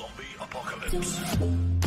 Zombie apocalypse.